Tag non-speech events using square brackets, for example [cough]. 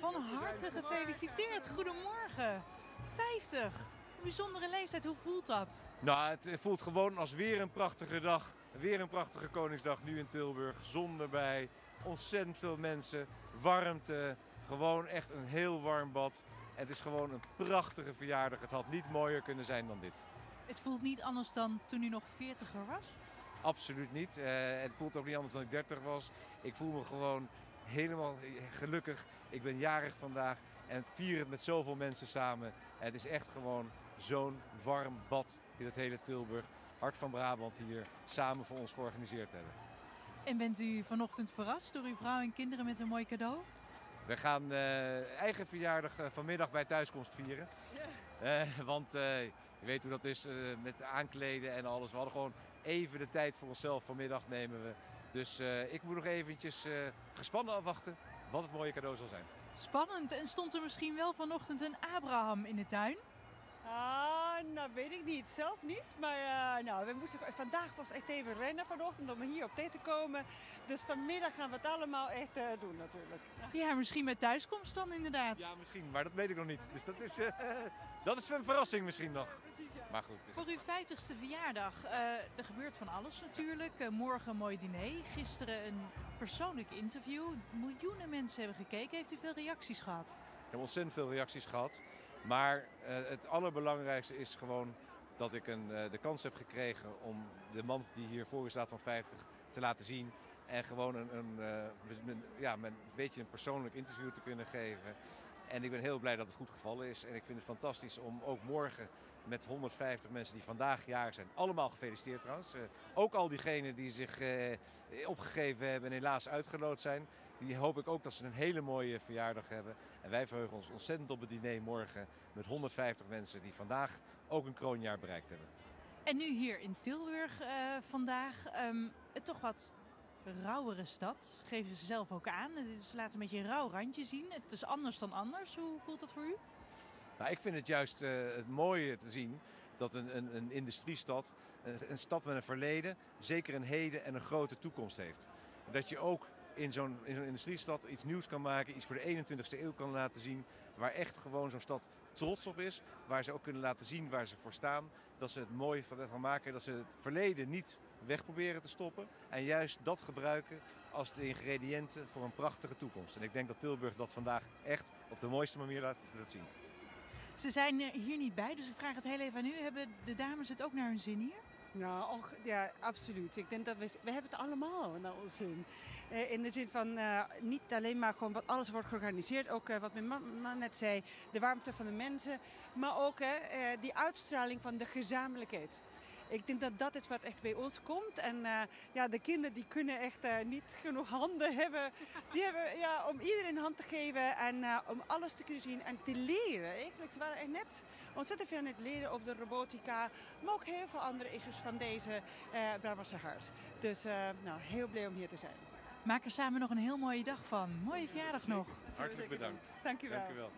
Van harte gefeliciteerd. Goedemorgen. 50. Een bijzondere leeftijd, hoe voelt dat? Nou, het voelt gewoon als weer een prachtige dag. Weer een prachtige Koningsdag nu in Tilburg. Zon erbij, ontzettend veel mensen, warmte. Gewoon echt een heel warm bad. Het is gewoon een prachtige verjaardag. Het had niet mooier kunnen zijn dan dit. Het voelt niet anders dan toen u nog 40er was? Absoluut niet. Uh, het voelt ook niet anders dan ik 30 was. Ik voel me gewoon helemaal gelukkig. Ik ben jarig vandaag en het vieren het met zoveel mensen samen. het is echt gewoon zo'n warm bad in het hele Tilburg. Hart van Brabant hier samen voor ons georganiseerd hebben. En bent u vanochtend verrast door uw vrouw en kinderen met een mooi cadeau? We gaan uh, eigen verjaardag uh, vanmiddag bij thuiskomst vieren. Uh, want je weet hoe dat is met aankleden en alles. We hadden gewoon even de tijd voor onszelf vanmiddag nemen we. Dus ik moet nog eventjes gespannen afwachten wat het mooie cadeau zal zijn. Spannend. En stond er misschien wel vanochtend een Abraham in de tuin? Ah, nou weet ik niet. Zelf niet. Maar uh, nou, we moesten, vandaag was echt even rennen vanochtend om hier op thee te komen. Dus vanmiddag gaan we het allemaal echt uh, doen natuurlijk. Ja, misschien met thuiskomst dan inderdaad. Ja, misschien. Maar dat weet ik nog niet. Dus dat is, uh, [laughs] dat is een verrassing misschien nog. Ja, precies, ja. Maar goed. Voor uw 50ste verjaardag, er gebeurt van alles natuurlijk. morgen een mooi diner. Gisteren een persoonlijk interview. Miljoenen mensen hebben gekeken. Heeft u veel reacties gehad? Ik heb ontzettend veel reacties gehad. Maar uh, het allerbelangrijkste is gewoon dat ik een, uh, de kans heb gekregen om de man die hier voor je staat van 50 te laten zien. En gewoon een, een, uh, ja, een beetje een persoonlijk interview te kunnen geven. En ik ben heel blij dat het goed gevallen is. En ik vind het fantastisch om ook morgen met 150 mensen die vandaag jarig zijn, allemaal gefeliciteerd trouwens. Ook al diegenen die zich opgegeven hebben en helaas uitgeloot zijn. Die hoop ik ook dat ze een hele mooie verjaardag hebben. En wij verheugen ons ontzettend op het diner morgen met 150 mensen die vandaag ook een kroonjaar bereikt hebben. En nu hier in Tilburg uh, vandaag, um, toch wat rauwere stad. Geven ze zelf ook aan. Ze laten een beetje een rauw randje zien. Het is anders dan anders. Hoe voelt dat voor u? Nou, ik vind het juist uh, het mooie te zien dat een, een, een industriestad, een, een, stad met een verleden, zeker een heden en een grote toekomst heeft. Dat je ook in zo'n in zo'n industriestad iets nieuws kan maken, iets voor de 21ste eeuw kan laten zien. Waar echt gewoon zo'n stad trots op is. Waar ze ook kunnen laten zien waar ze voor staan. Dat ze het mooi van maken, dat ze het verleden niet weg proberen te stoppen. En juist dat gebruiken als de ingrediënten voor een prachtige toekomst. En ik denk dat Tilburg dat vandaag echt op de mooiste manier laat, laat zien. Ze zijn hier niet bij, dus ik vraag het heel even aan u. Hebben de dames het ook naar hun zin hier? Nou, ja, absoluut. Ik denk dat we, we hebben het allemaal naar ons zin. Uh, in de zin van uh, niet alleen maar gewoon wat alles wordt georganiseerd. Ook uh, wat mijn man, net zei, de warmte van de mensen. Maar ook die uitstraling van de gezamenlijkheid. Ik denk dat dat is wat echt bij ons komt. En uh, ja, de kinderen die kunnen echt uh, niet genoeg handen hebben. Die hebben ja, om iedereen een hand te geven en uh, om alles te kunnen zien en te leren. Eigenlijk, ze waren echt net ontzettend veel aan het leren over de robotica. Maar ook heel veel andere issues van deze Brabantse hart. Dus nou, heel blij om hier te zijn. Maak er samen nog een heel mooie dag van. Mooie verjaardag nog. Hartelijk bedankt. Dank u wel. Dank u wel.